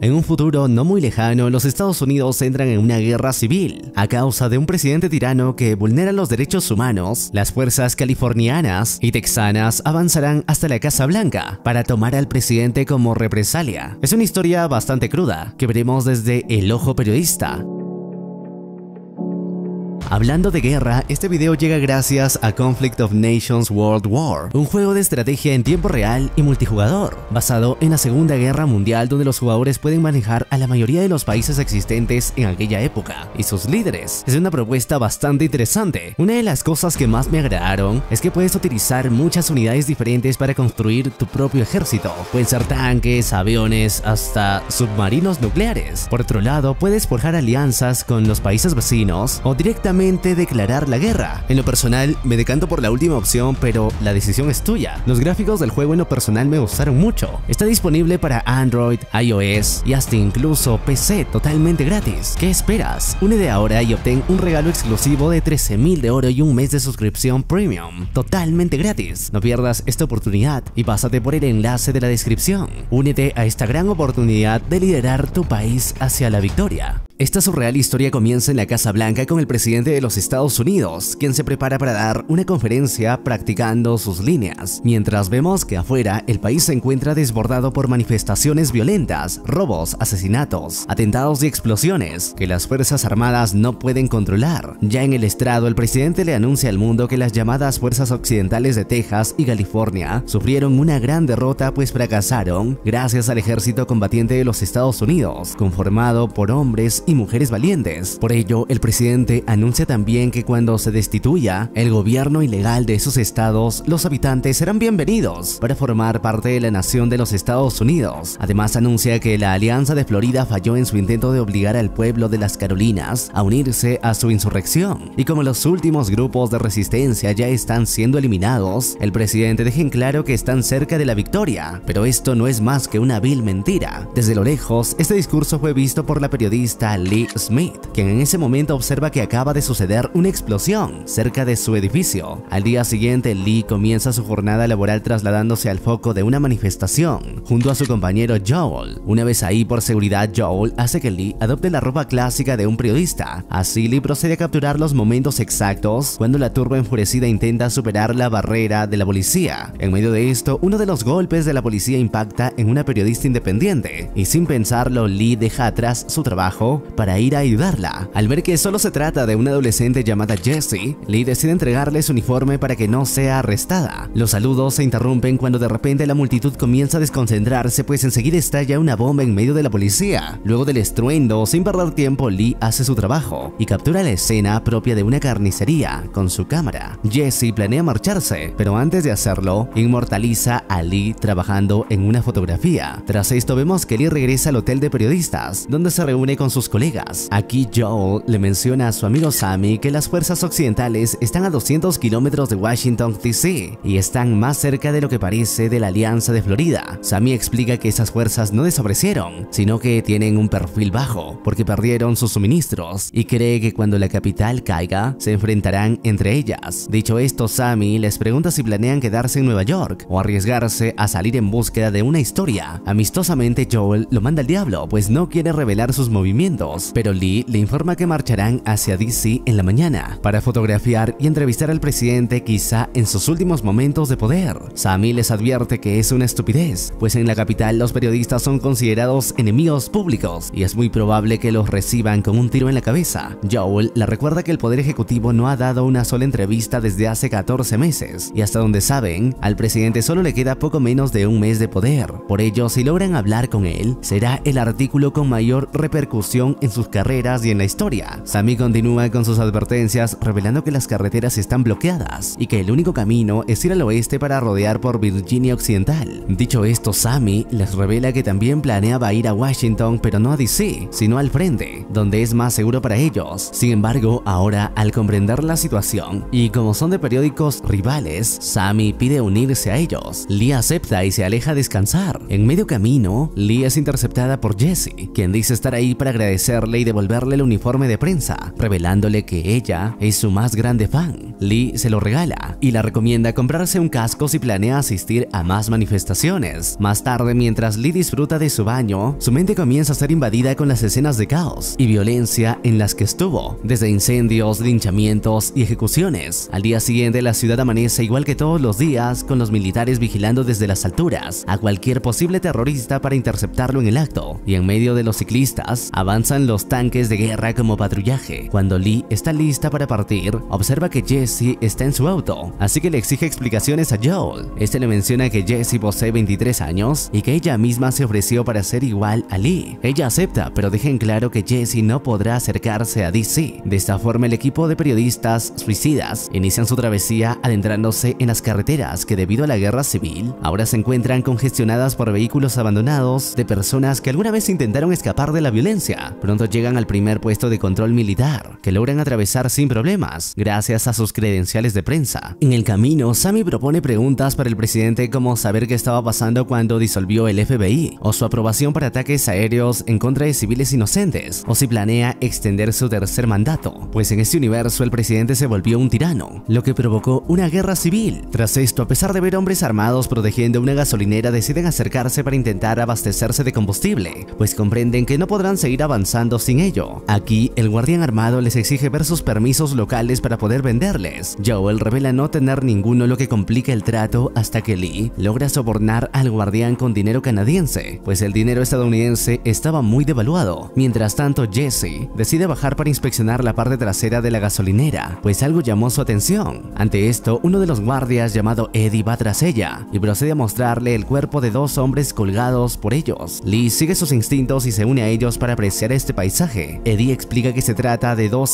En un futuro no muy lejano, los Estados Unidos entran en una guerra civil. A causa de un presidente tirano que vulnera los derechos humanos, las fuerzas californianas y texanas avanzarán hasta la Casa Blanca para tomar al presidente como represalia. Es una historia bastante cruda que veremos desde el ojo periodista. Hablando de guerra, este video llega gracias a Conflict of Nations World War, un juego de estrategia en tiempo real y multijugador, basado en la Segunda Guerra Mundial donde los jugadores pueden manejar a la mayoría de los países existentes en aquella época y sus líderes. Es una propuesta bastante interesante. Una de las cosas que más me agradaron es que puedes utilizar muchas unidades diferentes para construir tu propio ejército. Pueden ser tanques, aviones, hasta submarinos nucleares. Por otro lado, puedes forjar alianzas con los países vecinos o directamente declarar la guerra. En lo personal, me decanto por la última opción, pero la decisión es tuya. Los gráficos del juego en lo personal me gustaron mucho. Está disponible para Android, iOS y hasta incluso PC totalmente gratis. ¿Qué esperas? Únete ahora y obtén un regalo exclusivo de 13.000 de oro y un mes de suscripción premium, totalmente gratis. No pierdas esta oportunidad y pásate por el enlace de la descripción. Únete a esta gran oportunidad de liderar tu país hacia la victoria. Esta surreal historia comienza en la Casa Blanca con el presidente de los Estados Unidos, quien se prepara para dar una conferencia practicando sus líneas, mientras vemos que afuera el país se encuentra desbordado por manifestaciones violentas, robos, asesinatos, atentados y explosiones que las Fuerzas Armadas no pueden controlar. Ya en el estrado, el presidente le anuncia al mundo que las llamadas Fuerzas Occidentales de Texas y California sufrieron una gran derrota pues fracasaron gracias al ejército combatiente de los Estados Unidos, conformado por hombres y mujeres valientes. Por ello, el presidente anuncia también que cuando se destituya el gobierno ilegal de esos estados, los habitantes serán bienvenidos para formar parte de la nación de los Estados Unidos. Además, anuncia que la Alianza de Florida falló en su intento de obligar al pueblo de las Carolinas a unirse a su insurrección. Y como los últimos grupos de resistencia ya están siendo eliminados, el presidente deja en claro que están cerca de la victoria. Pero esto no es más que una vil mentira. Desde lo lejos, este discurso fue visto por la periodista Lee Smith, quien en ese momento observa que acaba de suceder una explosión cerca de su edificio. Al día siguiente, Lee comienza su jornada laboral trasladándose al foco de una manifestación junto a su compañero Joel. Una vez ahí, por seguridad, Joel hace que Lee adopte la ropa clásica de un periodista. Así, Lee procede a capturar los momentos exactos cuando la turba enfurecida intenta superar la barrera de la policía. En medio de esto, uno de los golpes de la policía impacta en una periodista independiente y sin pensarlo, Lee deja atrás su trabajo para ir a ayudarla. Al ver que solo se trata de una adolescente llamada Jessie, Lee decide entregarle su uniforme para que no sea arrestada. Los saludos se interrumpen cuando de repente la multitud comienza a desconcentrarse pues enseguida estalla una bomba en medio de la policía. Luego del estruendo, sin perder tiempo, Lee hace su trabajo y captura la escena propia de una carnicería con su cámara. Jessie planea marcharse, pero antes de hacerlo, inmortaliza a Lee trabajando en una fotografía. Tras esto vemos que Lee regresa al hotel de periodistas, donde se reúne con sus colegas. Aquí Joel le menciona a su amigo Sammy que las fuerzas occidentales están a 200 kilómetros de Washington DC y están más cerca de lo que parece de la Alianza de Florida. Sammy explica que esas fuerzas no desaparecieron, sino que tienen un perfil bajo porque perdieron sus suministros y cree que cuando la capital caiga se enfrentarán entre ellas. Dicho esto, Sammy les pregunta si planean quedarse en Nueva York o arriesgarse a salir en búsqueda de una historia. Amistosamente Joel lo manda al diablo pues no quiere revelar sus movimientos, pero Lee le informa que marcharán hacia DC en la mañana para fotografiar y entrevistar al presidente quizá en sus últimos momentos de poder. Sammy les advierte que es una estupidez, pues en la capital los periodistas son considerados enemigos públicos y es muy probable que los reciban con un tiro en la cabeza. Joel le recuerda que el Poder Ejecutivo no ha dado una sola entrevista desde hace 14 meses y hasta donde saben, al presidente solo le queda poco menos de un mes de poder. Por ello, si logran hablar con él, será el artículo con mayor repercusión en sus carreras y en la historia. Sammy continúa con sus advertencias revelando que las carreteras están bloqueadas y que el único camino es ir al oeste para rodear por Virginia Occidental. Dicho esto, Sammy les revela que también planeaba ir a Washington pero no a DC, sino al frente, donde es más seguro para ellos. Sin embargo, ahora al comprender la situación y como son de periódicos rivales, Sammy pide unirse a ellos. Lee acepta y se aleja a descansar. En medio camino, Lee es interceptada por Jesse, quien dice estar ahí para agradecer agradecerle y devolverle el uniforme de prensa, revelándole que ella es su más grande fan. Lee se lo regala y la recomienda comprarse un casco si planea asistir a más manifestaciones. Más tarde, mientras Lee disfruta de su baño, su mente comienza a ser invadida con las escenas de caos y violencia en las que estuvo, desde incendios, linchamientos y ejecuciones. Al día siguiente, la ciudad amanece igual que todos los días, con los militares vigilando desde las alturas a cualquier posible terrorista para interceptarlo en el acto, y en medio de los ciclistas avanzan los tanques de guerra como patrullaje. Cuando Lee está lista para partir, observa que Jesse está en su auto, así que le exige explicaciones a Joel. Este le menciona que Jesse posee 23 años y que ella misma se ofreció para ser igual a Lee. Ella acepta, pero deja en claro que Jesse no podrá acercarse a DC. De esta forma, el equipo de periodistas suicidas inician su travesía adentrándose en las carreteras que debido a la guerra civil ahora se encuentran congestionadas por vehículos abandonados de personas que alguna vez intentaron escapar de la violencia. Pronto llegan al primer puesto de control militar, que logran atravesar sin problemas, gracias a sus credenciales de prensa. En el camino, Sammy propone preguntas para el presidente como saber qué estaba pasando cuando disolvió el FBI, o su aprobación para ataques aéreos en contra de civiles inocentes, o si planea extender su tercer mandato, pues en este universo el presidente se volvió un tirano, lo que provocó una guerra civil. Tras esto, a pesar de ver hombres armados protegiendo una gasolinera, deciden acercarse para intentar abastecerse de combustible, pues comprenden que no podrán seguir avanzando sin ello. Aquí, el guardián armado les exige ver sus permisos locales para poder venderles. Joel revela no tener ninguno lo que complica el trato hasta que Lee logra sobornar al guardián con dinero canadiense, pues el dinero estadounidense estaba muy devaluado. Mientras tanto, Jesse decide bajar para inspeccionar la parte trasera de la gasolinera, pues algo llamó su atención. Ante esto, uno de los guardias llamado Eddie va tras ella y procede a mostrarle el cuerpo de dos hombres colgados por ellos. Lee sigue sus instintos y se une a ellos para apreciar este paisaje. Eddie explica que se trata de dos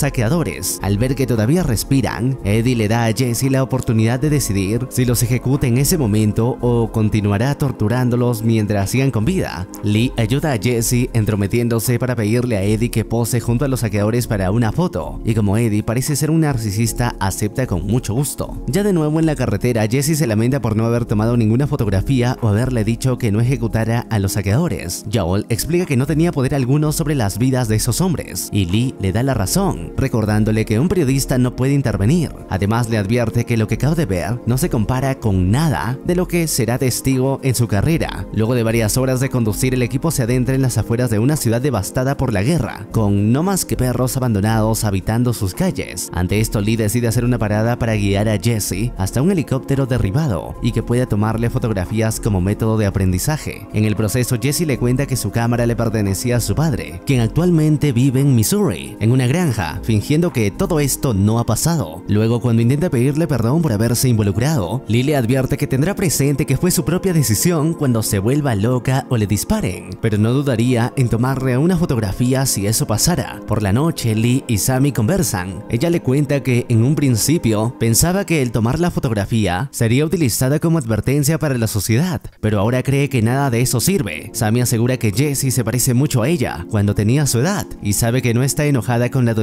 Al ver que todavía respiran, Eddie le da a Jesse la oportunidad de decidir si los ejecuta en ese momento o continuará torturándolos mientras sigan con vida. Lee ayuda a Jesse entrometiéndose para pedirle a Eddie que pose junto a los saqueadores para una foto, y como Eddie parece ser un narcisista, acepta con mucho gusto. Ya de nuevo en la carretera, Jesse se lamenta por no haber tomado ninguna fotografía o haberle dicho que no ejecutara a los saqueadores. Joel explica que no tenía poder alguno sobre las vidas de esos hombres, y Lee le da la razón, recordándole que un periodista no puede intervenir. Además le advierte que lo que acaba de ver no se compara con nada de lo que será testigo en su carrera. Luego de varias horas de conducir, el equipo se adentra en las afueras de una ciudad devastada por la guerra, con no más que perros abandonados habitando sus calles. Ante esto, Lee decide hacer una parada para guiar a Jesse hasta un helicóptero derribado y que pueda tomarle fotografías como método de aprendizaje. En el proceso, Jesse le cuenta que su cámara le pertenecía a su padre, quien actualmente vive en Missouri, en una granja, fingiendo que todo esto no ha pasado. Luego, cuando intenta pedirle perdón por haberse involucrado, le advierte que tendrá presente que fue su propia decisión cuando se vuelva loca o le disparen, pero no dudaría en tomarle una fotografía si eso pasara. Por la noche, Lee y Sammy conversan. Ella le cuenta que en un principio pensaba que el tomar la fotografía sería utilizada como advertencia para la sociedad, pero ahora cree que nada de eso sirve. Sammy asegura que Jessie se parece mucho a ella cuando tenía su edad y sabe que no está enojada con la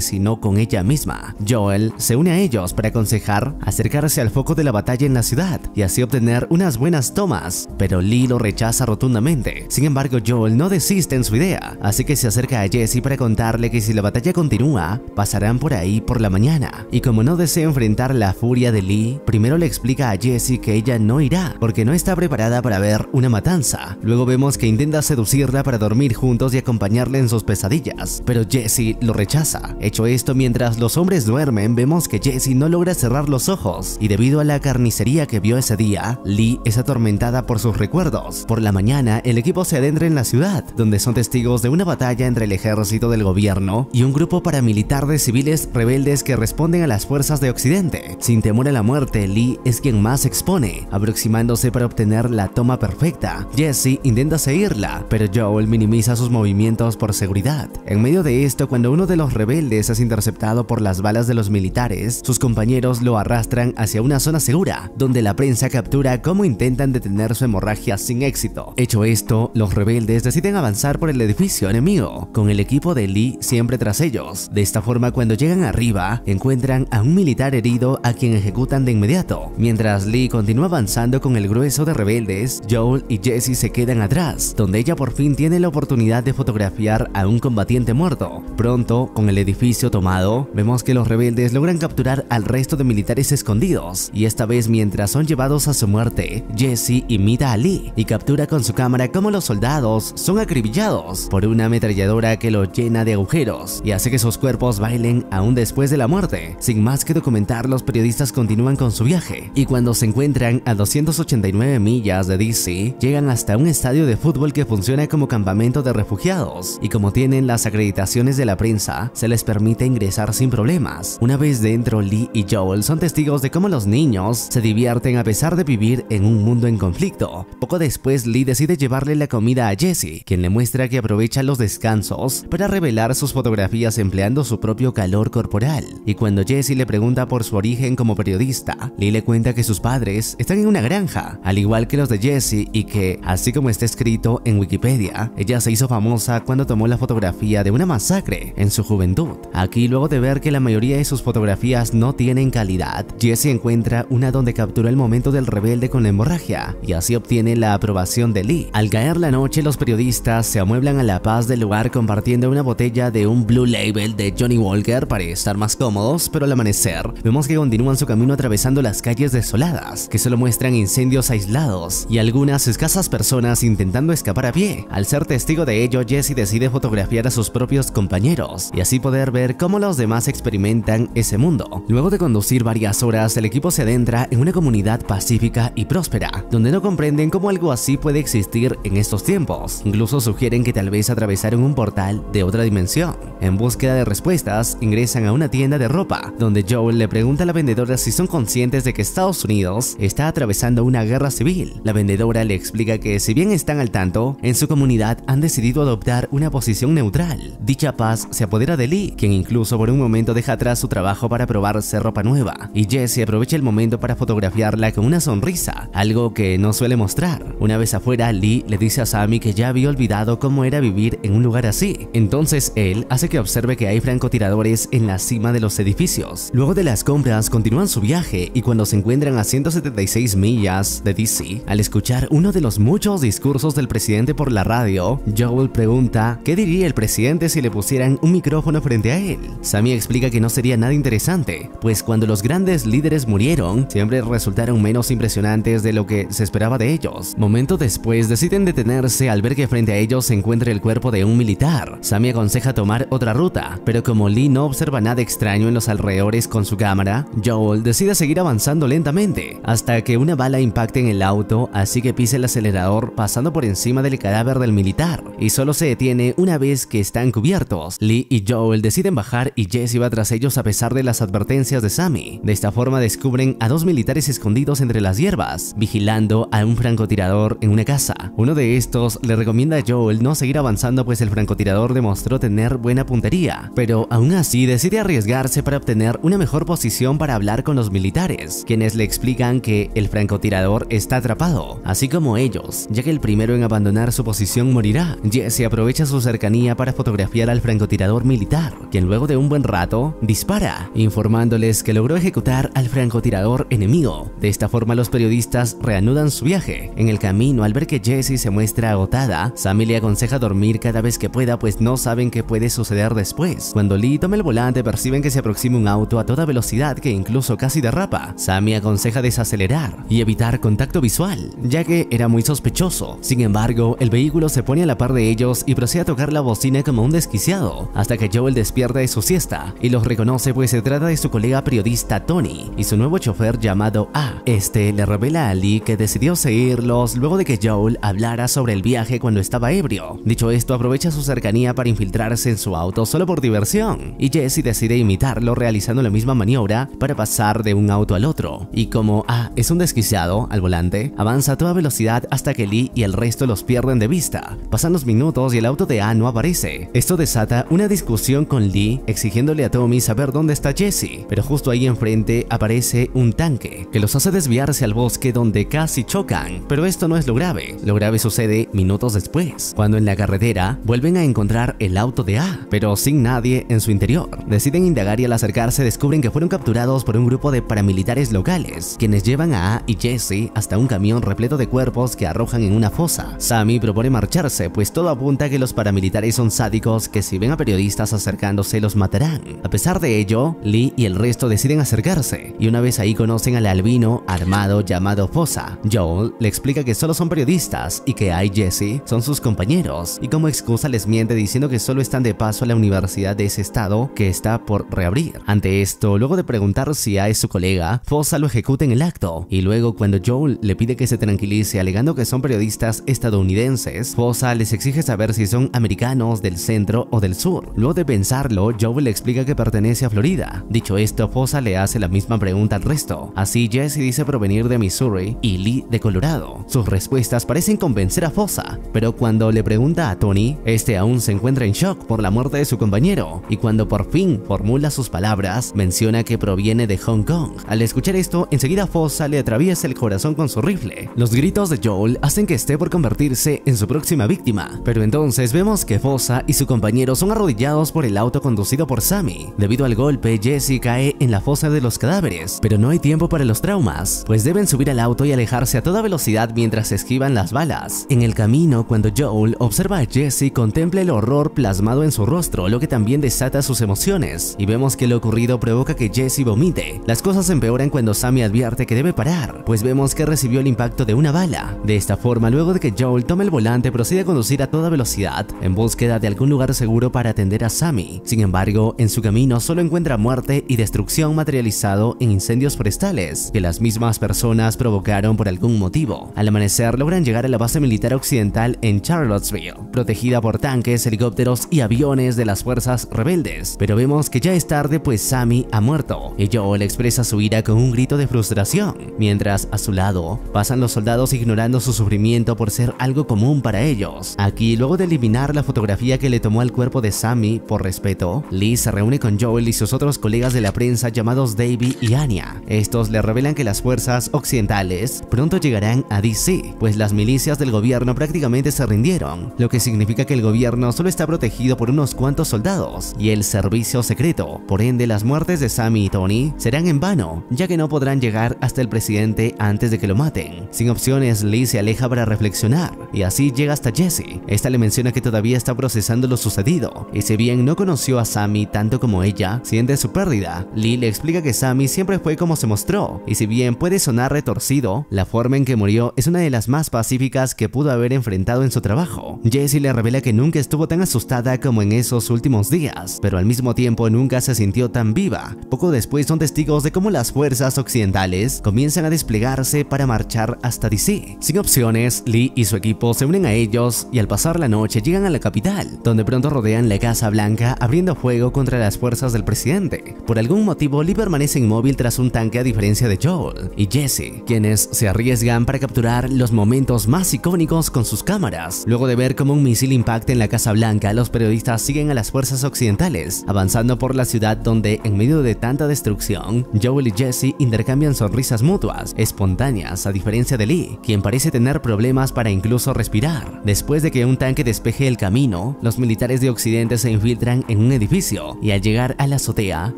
sino con ella misma. Joel se une a ellos para aconsejar acercarse al foco de la batalla en la ciudad y así obtener unas buenas tomas, pero Lee lo rechaza rotundamente. Sin embargo, Joel no desiste en su idea, así que se acerca a Jesse para contarle que si la batalla continúa, pasarán por ahí por la mañana. Y como no desea enfrentar la furia de Lee, primero le explica a Jesse que ella no irá, porque no está preparada para ver una matanza. Luego vemos que intenta seducirla para dormir juntos y acompañarle en sus pesadillas, pero Jesse lo rechaza. Hecho esto mientras los hombres duermen, vemos que Jesse no logra cerrar los ojos, y debido a la carnicería que vio ese día, Lee es atormentada por sus recuerdos. Por la mañana, el equipo se adentra en la ciudad, donde son testigos de una batalla entre el ejército del gobierno y un grupo paramilitar de civiles rebeldes que responden a las fuerzas de Occidente. Sin temor a la muerte, Lee es quien más expone, aproximándose para obtener la toma perfecta. Jesse intenta seguirla, pero Joel minimiza sus movimientos por seguridad. En medio de esto, cuando uno de los rebeldes es interceptado por las balas de los militares, sus compañeros lo arrastran hacia una zona segura, donde la prensa captura cómo intentan detener su hemorragia sin éxito. Hecho esto, los rebeldes deciden avanzar por el edificio enemigo, con el equipo de Lee siempre tras ellos. De esta forma, cuando llegan arriba, encuentran a un militar herido a quien ejecutan de inmediato. Mientras Lee continúa avanzando con el grueso de rebeldes, Joel y Jesse se quedan atrás, donde ella por fin tiene la oportunidad de fotografiar a un combatiente muerto. Pronto, con el edificio tomado, vemos que los rebeldes logran capturar al resto de militares escondidos, y esta vez mientras son llevados a su muerte, Jesse imita a Lee y captura con su cámara cómo los soldados son acribillados por una ametralladora que los llena de agujeros y hace que sus cuerpos bailen aún después de la muerte. Sin más que documentar, los periodistas continúan con su viaje, y cuando se encuentran a 289 millas de DC, llegan hasta un estadio de fútbol que funciona como campamento de refugiados, y como tienen las acreditaciones de la prensa, se les permite ingresar sin problemas. Una vez dentro, Lee y Joel son testigos de cómo los niños se divierten a pesar de vivir en un mundo en conflicto. Poco después, Lee decide llevarle la comida a Jesse, quien le muestra que aprovecha los descansos para revelar sus fotografías empleando su propio calor corporal. Y cuando Jesse le pregunta por su origen como periodista, Lee le cuenta que sus padres están en una granja, al igual que los de Jesse, y que, así como está escrito en Wikipedia, ella se hizo famosa cuando tomó la fotografía de una masacre en su juventud. Aquí, luego de ver que la mayoría de sus fotografías no tienen calidad, Jesse encuentra una donde captura el momento del rebelde con la hemorragia, y así obtiene la aprobación de Lee. Al caer la noche, los periodistas se amueblan a la paz del lugar compartiendo una botella de un Blue Label de Johnny Walker para estar más cómodos, pero al amanecer, vemos que continúan su camino atravesando las calles desoladas, que solo muestran incendios aislados y algunas escasas personas intentando escapar a pie. Al ser testigo de ello, Jesse decide fotografiar a sus propios compañeros y así poder ver cómo los demás experimentan ese mundo. Luego de conducir varias horas, el equipo se adentra en una comunidad pacífica y próspera, donde no comprenden cómo algo así puede existir en estos tiempos. Incluso sugieren que tal vez atravesaron un portal de otra dimensión. En búsqueda de respuestas, ingresan a una tienda de ropa, donde Joel le pregunta a la vendedora si son conscientes de que Estados Unidos está atravesando una guerra civil. La vendedora le explica que si bien están al tanto, en su comunidad han decidido adoptar una posición neutral. Dicha paz se apodera de Quien incluso por un momento deja atrás su trabajo para probarse ropa nueva, y Jesse aprovecha el momento para fotografiarla con una sonrisa, algo que no suele mostrar. Una vez afuera, Lee le dice a Sammy que ya había olvidado cómo era vivir en un lugar así. Entonces él hace que observe que hay francotiradores en la cima de los edificios. Luego de las compras, continúan su viaje y cuando se encuentran a 176 millas de DC, al escuchar uno de los muchos discursos del presidente por la radio, Joel pregunta qué diría el presidente si le pusieran un micrófono frente a él. Sammy explica que no sería nada interesante, pues cuando los grandes líderes murieron, siempre resultaron menos impresionantes de lo que se esperaba de ellos. Momento después deciden detenerse al ver que frente a ellos se encuentra el cuerpo de un militar. Sammy aconseja tomar otra ruta, pero como Lee no observa nada extraño en los alrededores con su cámara, Joel decide seguir avanzando lentamente hasta que una bala impacte en el auto, así que pisa el acelerador pasando por encima del cadáver del militar y solo se detiene una vez que están cubiertos. Lee y Joel deciden bajar y Jesse va tras ellos a pesar de las advertencias de Sammy. De esta forma descubren a dos militares escondidos entre las hierbas, vigilando a un francotirador en una casa. Uno de estos le recomienda a Joel no seguir avanzando pues el francotirador demostró tener buena puntería, pero aún así decide arriesgarse para obtener una mejor posición para hablar con los militares, quienes le explican que el francotirador está atrapado, así como ellos, ya que el primero en abandonar su posición morirá. Jesse aprovecha su cercanía para fotografiar al francotirador militar, quien luego de un buen rato dispara, informándoles que logró ejecutar al francotirador enemigo. De esta forma los periodistas reanudan su viaje. En el camino, al ver que Jessie se muestra agotada, Sammy le aconseja dormir cada vez que pueda pues no saben qué puede suceder después. Cuando Lee toma el volante perciben que se aproxima un auto a toda velocidad que incluso casi derrapa. Sammy aconseja desacelerar y evitar contacto visual, ya que era muy sospechoso. Sin embargo, el vehículo se pone a la par de ellos y procede a tocar la bocina como un desquiciado, hasta que Joel despierta de su siesta y los reconoce pues se trata de su colega periodista Tony y su nuevo chofer llamado A. Este le revela a Lee que decidió seguirlos luego de que Joel hablara sobre el viaje cuando estaba ebrio. Dicho esto, aprovecha su cercanía para infiltrarse en su auto solo por diversión, y Jesse decide imitarlo realizando la misma maniobra para pasar de un auto al otro. Y como A es un desquiciado al volante, avanza a toda velocidad hasta que Lee y el resto los pierden de vista. Pasan los minutos y el auto de A no aparece. Esto desata una discusión con Lee exigiéndole a Tommy saber dónde está Jesse, pero justo ahí enfrente aparece un tanque que los hace desviarse al bosque donde casi chocan. Pero esto no es lo grave, lo grave sucede minutos después, cuando en la carretera vuelven a encontrar el auto de A, pero sin nadie en su interior. Deciden indagar y al acercarse descubren que fueron capturados por un grupo de paramilitares locales, quienes llevan a A y Jesse hasta un camión repleto de cuerpos que arrojan en una fosa. Sammy propone marcharse, pues todo apunta a que los paramilitares son sádicos que si ven a periodistas acercándose los matarán. A pesar de ello, Lee y el resto deciden acercarse y una vez ahí conocen al albino armado llamado Fosa. Joel le explica que solo son periodistas y que I Jesse son sus compañeros y como excusa les miente diciendo que solo están de paso a la universidad de ese estado que está por reabrir. Ante esto, luego de preguntar si A es su colega, Fosa lo ejecuta en el acto y luego cuando Joel le pide que se tranquilice alegando que son periodistas estadounidenses, Fosa les exige saber si son americanos del centro o del sur. Luego de pensarlo, Joel le explica que pertenece a Florida. Dicho esto, Fosa le hace la misma pregunta al resto. Así Jesse dice provenir de Missouri y Lee de Colorado. Sus respuestas parecen convencer a Fosa, pero cuando le pregunta a Tony, este aún se encuentra en shock por la muerte de su compañero y cuando por fin formula sus palabras, menciona que proviene de Hong Kong. Al escuchar esto, enseguida Fosa le atraviesa el corazón con su rifle. Los gritos de Joel hacen que esté por convertirse en su próxima víctima, pero entonces vemos que Fosa y su compañero son arrodillados por el auto conducido por Sammy. Debido al golpe, Jesse cae en la fosa de los cadáveres, pero no hay tiempo para los traumas, pues deben subir al auto y alejarse a toda velocidad mientras esquivan las balas. En el camino, cuando Joel observa a Jesse, contempla el horror plasmado en su rostro, lo que también desata sus emociones, y vemos que lo ocurrido provoca que Jesse vomite. Las cosas empeoran cuando Sammy advierte que debe parar, pues vemos que recibió el impacto de una bala. De esta forma, luego de que Joel toma el volante, procede a conducir a toda velocidad, en búsqueda de algún lugar seguro para atender a Sammy. Sin embargo, en su camino solo encuentra muerte y destrucción materializado en incendios forestales, que las mismas personas provocaron por algún motivo. Al amanecer logran llegar a la base militar occidental en Charlottesville, protegida por tanques, helicópteros y aviones de las fuerzas rebeldes. Pero vemos que ya es tarde pues Sammy ha muerto, y Joel expresa su ira con un grito de frustración, mientras a su lado pasan los soldados ignorando su sufrimiento por ser algo común para ellos. Aquí, luego de eliminar la fotografía que le tomó al cuerpo de Sammy por respeto, Lee se reúne con Joel y sus otros colegas de la prensa llamados Davey y Anya. Estos le revelan que las fuerzas occidentales pronto llegarán a DC, pues las milicias del gobierno prácticamente se rindieron, lo que significa que el gobierno solo está protegido por unos cuantos soldados y el servicio secreto. Por ende, las muertes de Sammy y Tony serán en vano, ya que no podrán llegar hasta el presidente antes de que lo maten. Sin opciones, Lee se aleja para reflexionar y así llega hasta Jesse. Esta le menciona que todavía está procesando lo sucedido y si bien no conoció a Sammy tanto como ella, siente su pérdida. Lee le explica que Sammy siempre fue como se mostró y si bien puede sonar retorcido, la forma en que murió es una de las más pacíficas que pudo haber enfrentado en su trabajo. Jesse le revela que nunca estuvo tan asustada como en esos últimos días, pero al mismo tiempo nunca se sintió tan viva. Poco después son testigos de cómo las fuerzas occidentales comienzan a desplegarse para marchar hasta DC. Sin opciones, Lee y su equipo se unen a ellos y al pasar la noche llegan a la capital, donde pronto rodean la Casa Blanca abriendo fuego contra las fuerzas del presidente. Por algún motivo, Lee permanece inmóvil tras un tanque a diferencia de Joel y Jesse, quienes se arriesgan para capturar los momentos más icónicos con sus cámaras. Luego de ver cómo un misil impacta en la Casa Blanca, los periodistas siguen a las fuerzas occidentales, avanzando por la ciudad donde, en medio de tanta destrucción, Joel y Jesse intercambian sonrisas mutuas, espontáneas, a diferencia de Lee, quien parece tener problemas para incluso respirar. Después de que un tanque despeje el camino, los militares de Occidente se infiltran en un edificio y al llegar a la azotea,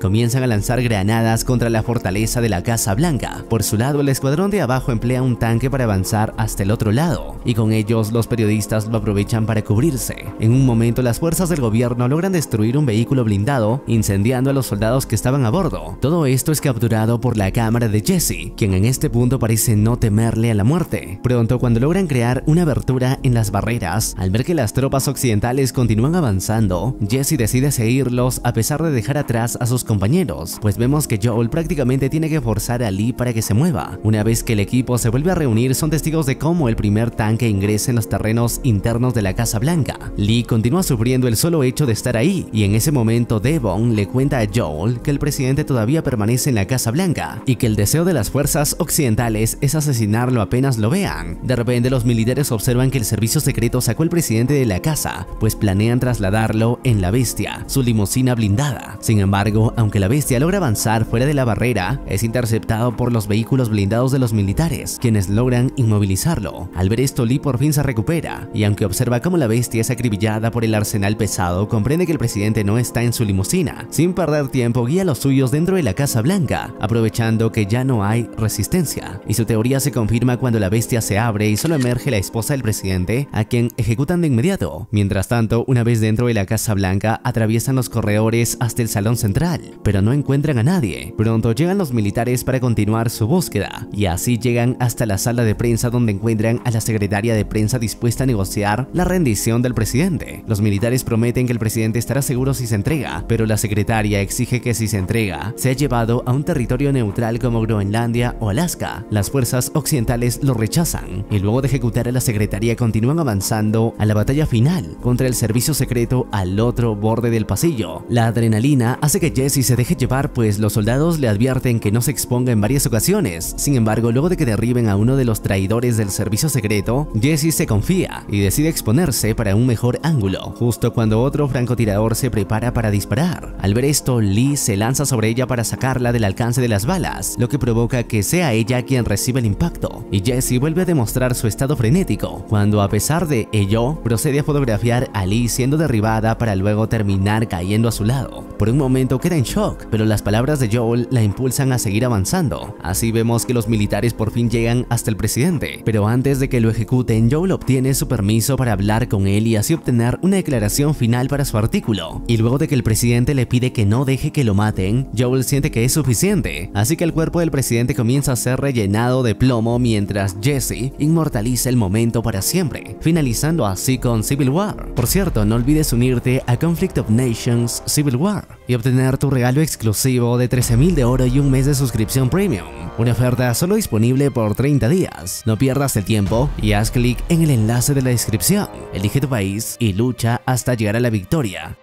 comienzan a lanzar granadas contra la fortaleza de la Casa Blanca. Por su lado, el escuadrón de abajo emplea un tanque para avanzar hasta el otro lado, y con ellos los periodistas lo aprovechan para cubrirse. En un momento, las fuerzas del gobierno logran destruir un vehículo blindado, incendiando a los soldados que estaban a bordo. Todo esto es capturado por la cámara de Jesse, quien en este punto parece no temerle a la muerte. Pronto, cuando logran crear una abertura en las barreras, al ver que las tropas occidentales continúan avanzando, Jesse seguirlos a pesar de dejar atrás a sus compañeros, pues vemos que Joel prácticamente tiene que forzar a Lee para que se mueva. Una vez que el equipo se vuelve a reunir, son testigos de cómo el primer tanque ingresa en los terrenos internos de la Casa Blanca. Lee continúa sufriendo el solo hecho de estar ahí, y en ese momento Devon le cuenta a Joel que el presidente todavía permanece en la Casa Blanca y que el deseo de las fuerzas occidentales es asesinarlo apenas lo vean. De repente los militares observan que el servicio secreto sacó al presidente de la casa, pues planean trasladarlo en la bestia, su limusina blindada. Sin embargo, aunque la bestia logra avanzar fuera de la barrera, es interceptado por los vehículos blindados de los militares, quienes logran inmovilizarlo. Al ver esto, Lee por fin se recupera, y aunque observa cómo la bestia es acribillada por el arsenal pesado, comprende que el presidente no está en su limusina. Sin perder tiempo, guía a los suyos dentro de la Casa Blanca, aprovechando que ya no hay resistencia. Y su teoría se confirma cuando la bestia se abre y solo emerge la esposa del presidente, a quien ejecutan de inmediato. Mientras tanto, una vez dentro de la Casa Blanca, atraviesan los corredores hasta el salón central, pero no encuentran a nadie. Pronto llegan los militares para continuar su búsqueda, y así llegan hasta la sala de prensa donde encuentran a la secretaria de prensa dispuesta a negociar la rendición del presidente. Los militares prometen que el presidente estará seguro si se entrega, pero la secretaria exige que si se entrega, sea llevado a un territorio neutral como Groenlandia o Alaska. Las fuerzas occidentales lo rechazan, y luego de ejecutar a la secretaria continúan avanzando a la batalla final contra el servicio secreto al otro borde del pasillo. La adrenalina hace que Jesse se deje llevar pues los soldados le advierten que no se exponga en varias ocasiones. Sin embargo, luego de que derriben a uno de los traidores del servicio secreto, Jesse se confía y decide exponerse para un mejor ángulo, justo cuando otro francotirador se prepara para disparar. Al ver esto, Lee se lanza sobre ella para sacarla del alcance de las balas, lo que provoca que sea ella quien reciba el impacto. Y Jesse vuelve a demostrar su estado frenético, cuando a pesar de ello, procede a fotografiar a Lee siendo derribada para luego terminar cayendo a su lado. Por un momento queda en shock, pero las palabras de Joel la impulsan a seguir avanzando. Así vemos que los militares por fin llegan hasta el presidente, pero antes de que lo ejecuten, Joel obtiene su permiso para hablar con él y así obtener una declaración final para su artículo. Y luego de que el presidente le pide que no deje que lo maten, Joel siente que es suficiente, así que el cuerpo del presidente comienza a ser rellenado de plomo mientras Jesse inmortaliza el momento para siempre, finalizando así con Civil War. Por cierto, no olvides unirte a Of Nations Civil War y obtener tu regalo exclusivo de 13.000 de oro y un mes de suscripción premium. Una oferta solo disponible por 30 días. No pierdas el tiempo y haz clic en el enlace de la descripción. Elige tu país y lucha hasta llegar a la victoria.